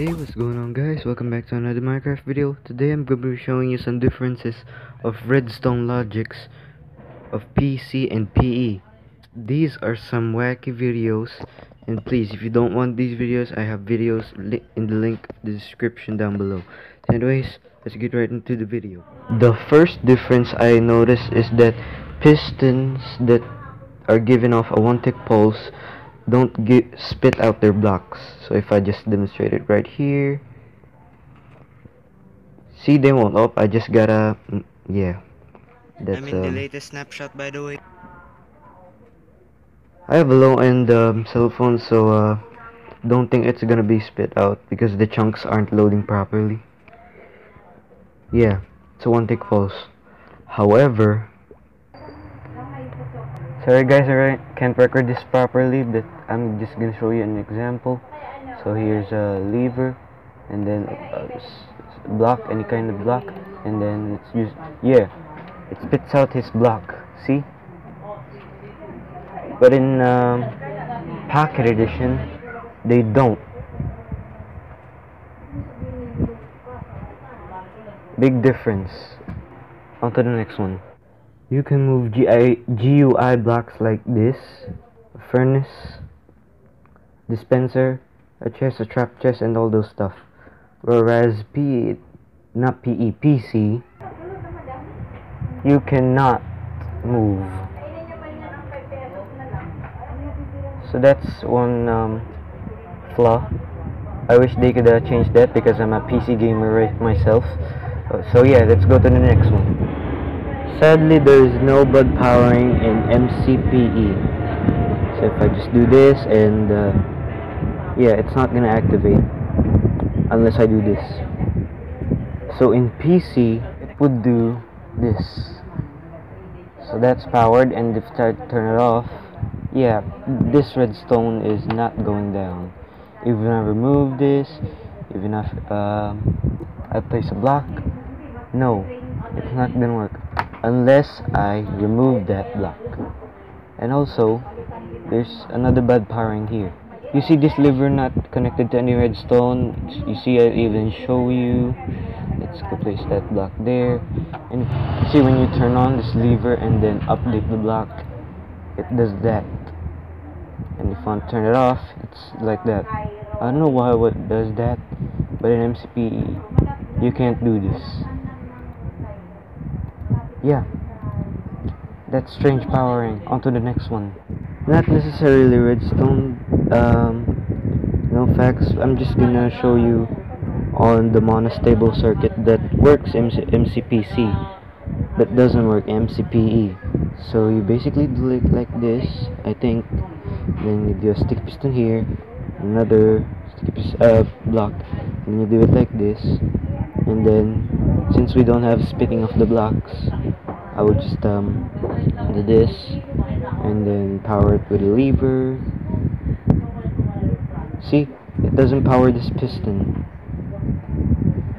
Hey, what's going on guys? Welcome back to another Minecraft video. Today I'm going to be showing you some differences of redstone logics of PC and PE. These are some wacky videos and please if you don't want these videos I have videos in the link in the description down below. Anyways, let's get right into the video. The first difference I noticed is that pistons that are giving off a one tick pulse don't get spit out their blocks. So if I just demonstrate it right here. See they won't. Up I just gotta mm, yeah. That's in um, the latest snapshot by the way. I have a low-end um, cell phone so uh, don't think it's gonna be spit out because the chunks aren't loading properly. Yeah it's a one tick pulse however sorry guys alright can't record this properly but I'm just gonna show you an example. So here's a lever and then a block any kind of block and then it's used yeah it spits out his block see? But in um, pocket edition they don't. Big difference. On to the next one you can move GI, GUI blocks like this. A furnace. Dispenser. A chest a trap chest and all those stuff. Whereas P not PE PC you cannot move. So that's one um, flaw. I wish they could uh, change that because I'm a PC gamer myself. Uh, so yeah let's go to the next one sadly there is no bud powering in MCPE so if I just do this and uh, yeah it's not gonna activate unless I do this. So in PC it would do this. So that's powered and if I turn it off yeah this redstone is not going down. Even if I remove this even if um, I place a block no it's not gonna work unless I remove that block. And also there's another bud powering here. You see this lever not connected to any redstone. You see I even show you. Let's go place that block there. And see when you turn on this lever and then update the block it does that. And if I turn it off it's like that. I don't know why it does that but in MCP you can't do this yeah. That's strange powering. On to the next one. Not necessarily redstone um, no facts. I'm just gonna show you on the monostable circuit that works MC MCPC but doesn't work MCPE so you basically do it like this I think. Then you do a stick piston here another stick piston, uh, block. And you do it like this. And then since we don't have spitting of the blocks I would just um, do this and then power it with a lever. See? It doesn't power this piston.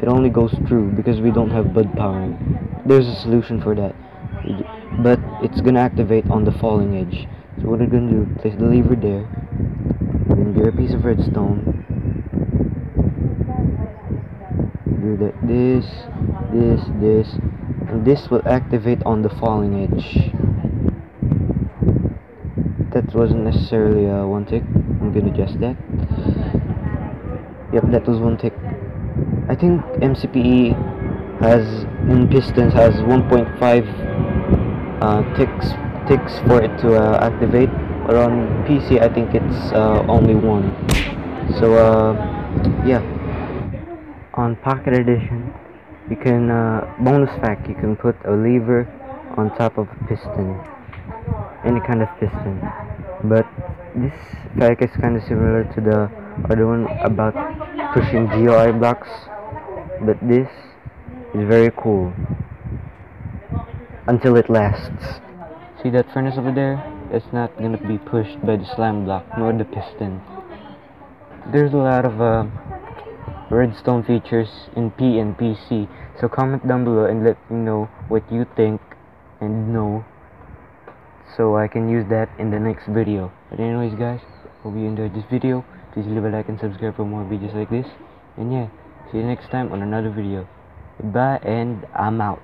It only goes through because we don't have bud powering there's a solution for that. But it's gonna activate on the falling edge. So what we're gonna do place the lever there. Then get a piece of redstone. Do that this this this and this will activate on the falling edge. That wasn't necessarily one tick. I'm gonna adjust that. Yep that was one tick. I think MCPE has in pistons has 1.5 uh, ticks ticks for it to uh, activate. But on PC I think it's uh, only one. So uh, yeah. On Pocket Edition you can uh, bonus fact you can put a lever on top of a piston. Any kind of piston. But this fact is kind of similar to the other one about pushing GUI blocks. But this is very cool. Until it lasts. See that furnace over there? It's not gonna be pushed by the slime block nor the piston. There's a lot of uh, redstone features in P and PC. So comment down below and let me know what you think and know so I can use that in the next video. But anyways guys, hope you enjoyed this video. Please leave a like and subscribe for more videos like this. And yeah, see you next time on another video. Bye and I'm out.